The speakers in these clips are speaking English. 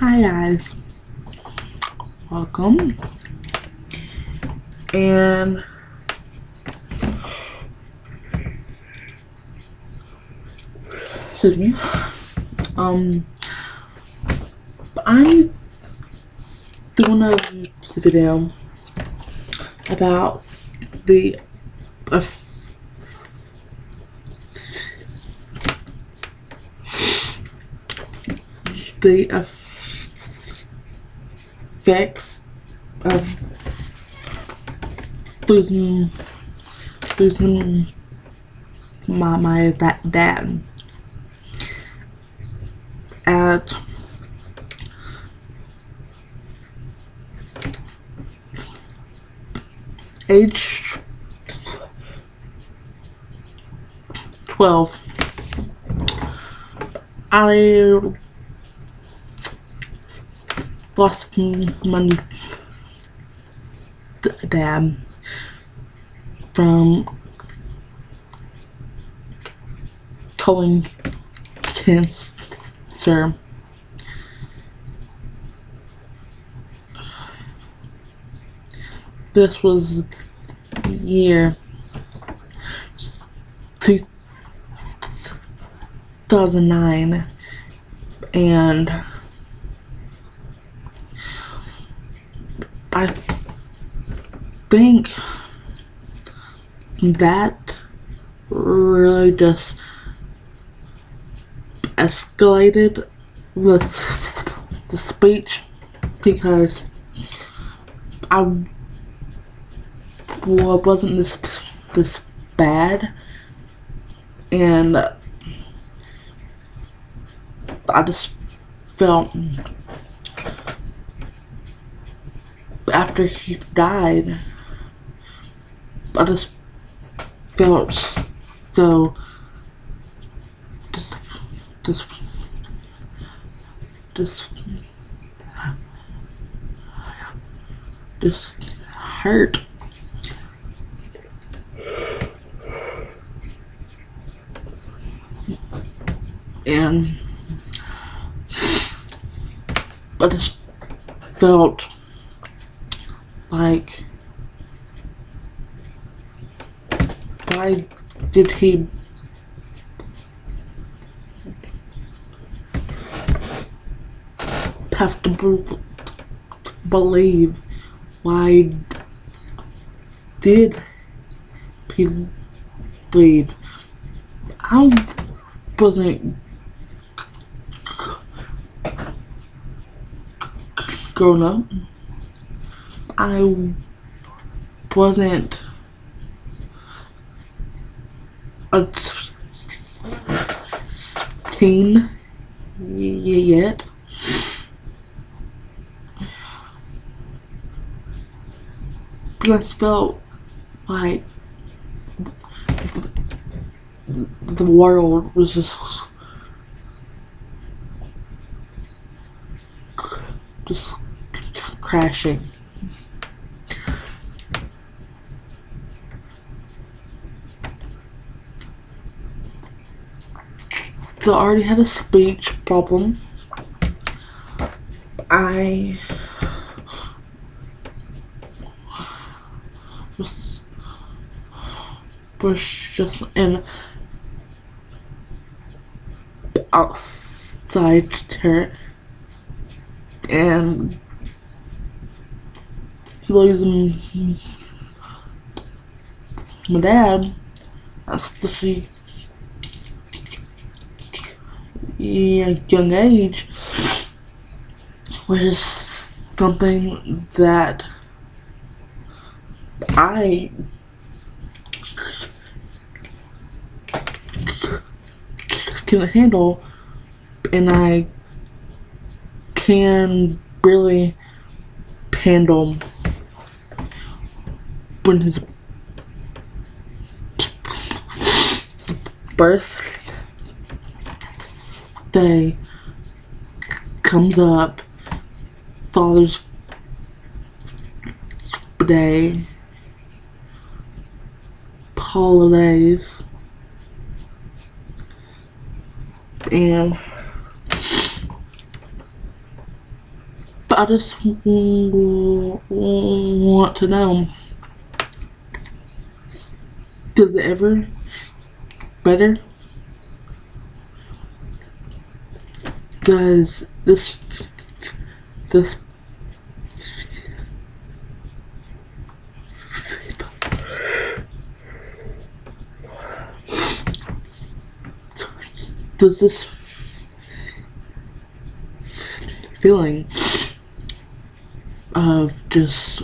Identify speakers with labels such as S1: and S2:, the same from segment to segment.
S1: Hi guys. Welcome. And excuse me. Um I'm doing a video about the uh, the effects of losing losing my my that dad at age 12 I lost my dad from colon cancer. This was year 2009 and I think that really just escalated the, the speech because I well, it wasn't this this bad. And I just felt after he died, I just felt so just just just just hurt. And I just felt like, why did he have to believe? Why did he leave? I wasn't grown up. I wasn't a teen yet. But I felt like the world was just just crashing. I already had a speech problem. I was was just in outside her and losing my dad especially young age, which is something that I can handle and I can really handle when his birth day comes up, Father's Day, holidays, and I just want to know does it ever better? Does this this does this feeling of just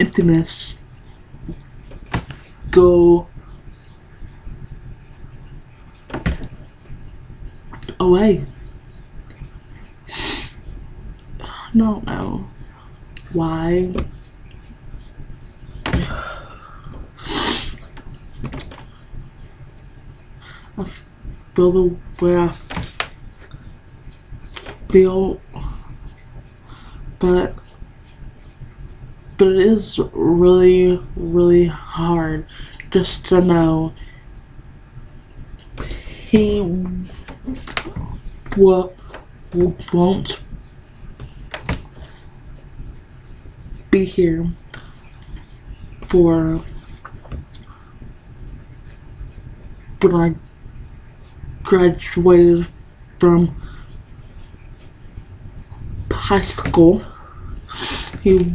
S1: emptiness go away. I don't know why. I feel the way I feel, but but it is really really hard just to know he wo- won't be here for when I graduated from high school. He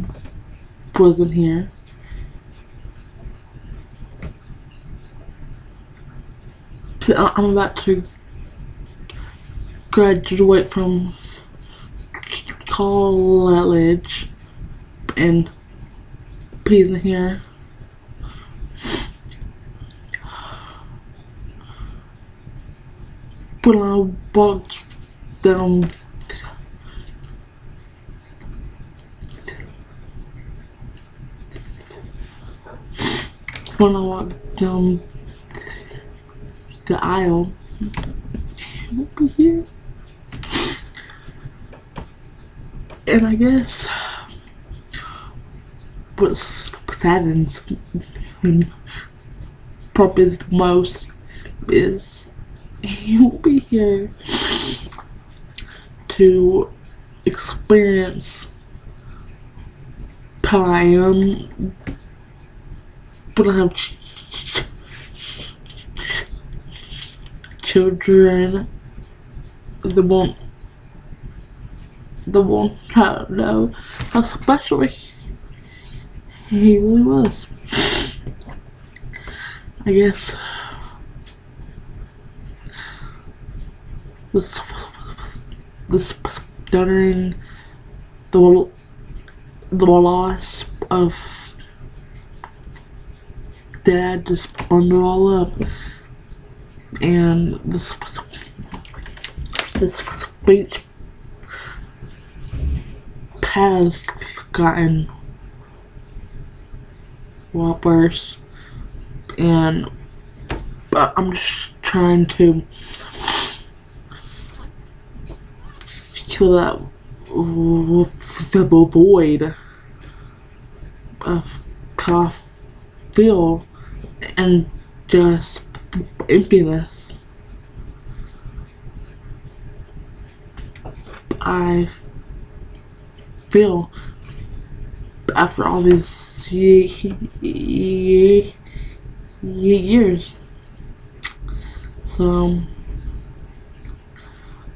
S1: wasn't here. I'm about to graduate from college and he's in here. When I walked down when I walked down the aisle, he here. And I guess what saddens probably the most is he won't be here to experience how but I have ch- ch- children that won't that won't have- know how special he he really was. I guess. This this stuttering the the loss of dad just burned it all up. And this this speech has gotten worse and I'm just trying to fill that void of I feel and just emptiness. I feel after all these ye- ye- ye- years. So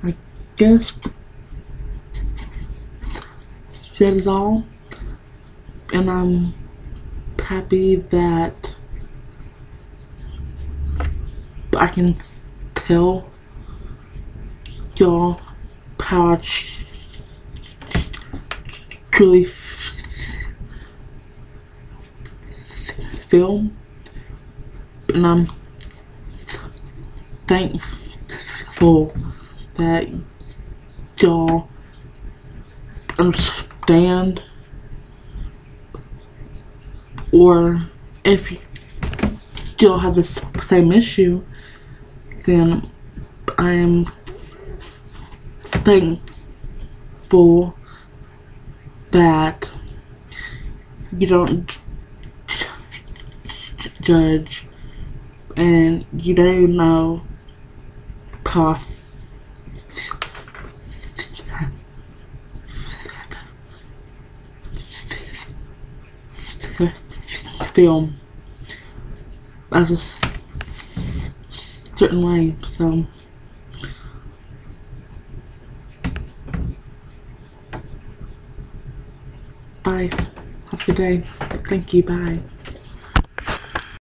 S1: I guess that is all. And I'm happy that I can tell y'all how I truly f- feel. And I'm thankful that y'all understand or if y'all have the same issue then I am thankful that you don't judge and you don't know cough film as a certain way so bye. Have a good day. Thank you. Bye